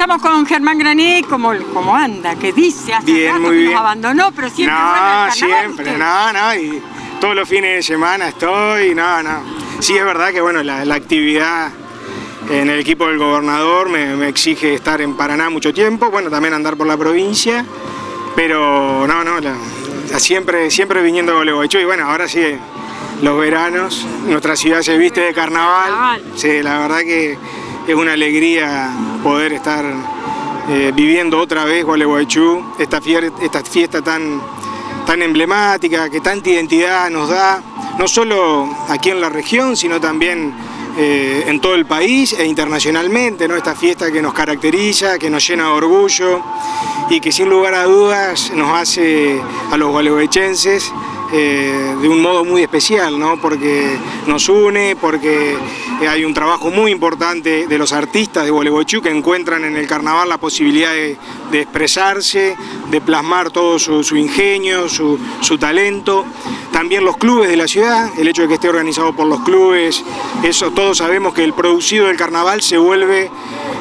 estamos con Germán Grané, como, como anda, que dice hace Bien, rato muy que bien. nos abandonó, pero siempre no, carnaval, siempre, usted. no, no, y todos los fines de semana estoy, no, no. Sí, es verdad que bueno, la, la actividad en el equipo del gobernador me, me exige estar en Paraná mucho tiempo, bueno, también andar por la provincia, pero no, no, la- la siempre, siempre viniendo a Gualeguaychú y bueno, ahora sí, los veranos, nuestra ciudad se viste de Carnaval. sí, la verdad que es una alegría poder estar eh, viviendo otra vez Gualeguaychú, esta, esta fiesta tan, tan emblemática, que tanta identidad nos da, no solo aquí en la región, sino también eh, en todo el país e internacionalmente, ¿no? esta fiesta que nos caracteriza, que nos llena de orgullo y que sin lugar a dudas nos hace a los gualeguaychenses eh, de un modo muy especial, ¿no? porque nos une, porque eh, hay un trabajo muy importante de los artistas de Gualeguaychú que encuentran en el carnaval la posibilidad de, expresarse, de plasmar todo su, su ingenio, su, su talento. También los clubes de la ciudad, el hecho de que esté organizado por los clubes, eso todos sabemos que el producido del carnaval se vuelve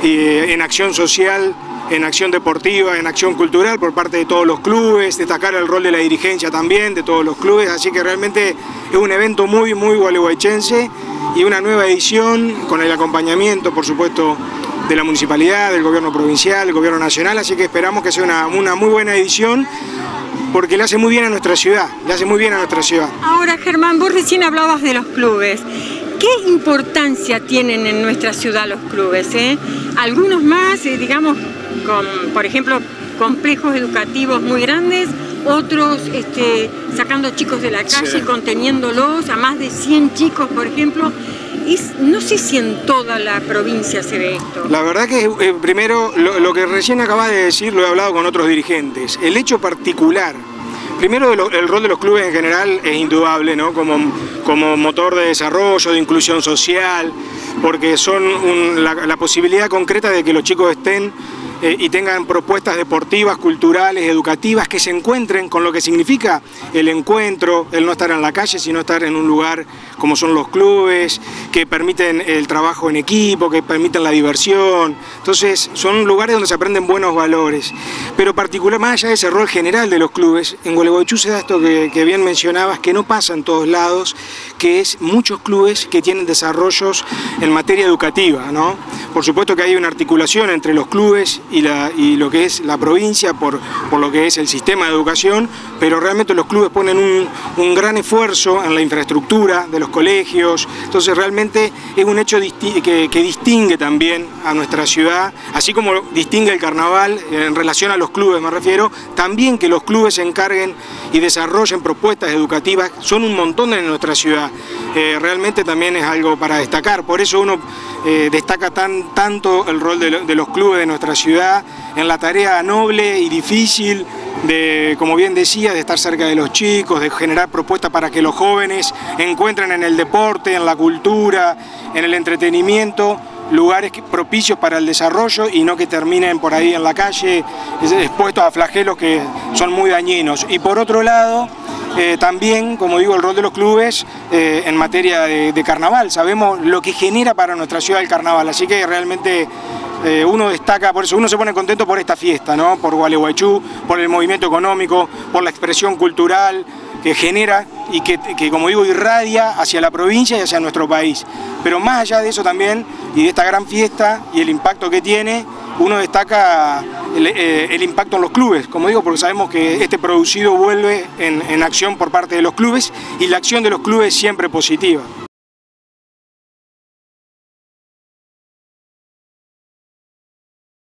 eh, en acción social en acción deportiva, en acción cultural por parte de todos los clubes, destacar el rol de la dirigencia también de todos los clubes, así que realmente es un evento muy, muy gualeguaychense y una nueva edición con el acompañamiento, por supuesto, de la municipalidad, del gobierno provincial, del gobierno nacional, así que esperamos que sea una, muy buena edición porque le hace muy bien a nuestra ciudad, le hace muy bien a nuestra ciudad. Ahora, Germán, vos recién hablabas de los clubes. ¿Qué importancia tienen en nuestra ciudad los clubes? eh? Algunos más, eh, digamos, con, por ejemplo, complejos educativos muy grandes, otros este, sacando chicos de la calle, Sí. conteniéndolos, a más de 100 chicos, por ejemplo. Es- no sé si en toda la provincia se ve esto. La verdad que eh, primero lo, lo que recién acabas de decir lo he hablado con otros dirigentes. El hecho particular, primero lo- el rol de los clubes en general es indudable, ¿no? Como, como motor de desarrollo, de inclusión social, porque son un- la, la posibilidad concreta de que los chicos estén eh, y tengan propuestas deportivas, culturales, educativas, que se encuentren con lo que significa el encuentro, el no estar en la calle, sino estar en un lugar como son los clubes, que permiten el trabajo en equipo, que permiten la diversión. Entonces, son lugares donde se aprenden buenos valores. Pero particular, más allá de ese rol general de los clubes, en Gualeguaychú se da esto que, bien mencionabas, que no pasa en todos lados, que es muchos clubes que tienen desarrollos en materia educativa, ¿no? Por supuesto que hay una articulación entre los clubes y, la, y lo que es la provincia por, por lo que es el sistema de educación, pero realmente los clubes ponen un, un gran esfuerzo en la infraestructura de los colegios, entonces realmente es un hecho que, que distingue también a nuestra ciudad, así como distingue el carnaval en relación a los clubes me refiero, también que los clubes se encarguen y desarrollen propuestas educativas, son un montón en nuestra ciudad, Eh, realmente también es algo para destacar, por eso uno eh, destaca tan, tanto el rol de, de los clubes de nuestra ciudad en la tarea noble y difícil de, como bien decía, de estar cerca de los chicos, de generar propuestas para que los jóvenes encuentren en el deporte, en la cultura, en el entretenimiento, lugares propicios para el desarrollo y no que terminen por ahí en la calle es- expuestos a flagelos que son muy dañinos. Y por otro lado, eh, también, como digo, el rol de los clubes eh, en materia de carnaval. Sabemos lo que genera para nuestra ciudad el carnaval, así que realmente eh, uno destaca, por eso uno se pone contento por esta fiesta, ¿no? por Gualeguaychú, por el movimiento económico, por la expresión cultural que genera y que, que, como digo, irradia hacia la provincia y hacia nuestro país. Pero más allá de eso también, y de esta gran fiesta y el impacto que tiene, uno destaca el, eh, el impacto en los clubes, como digo, porque sabemos que este producido vuelve en, en acción por parte de los clubes y la acción de los clubes es siempre positiva.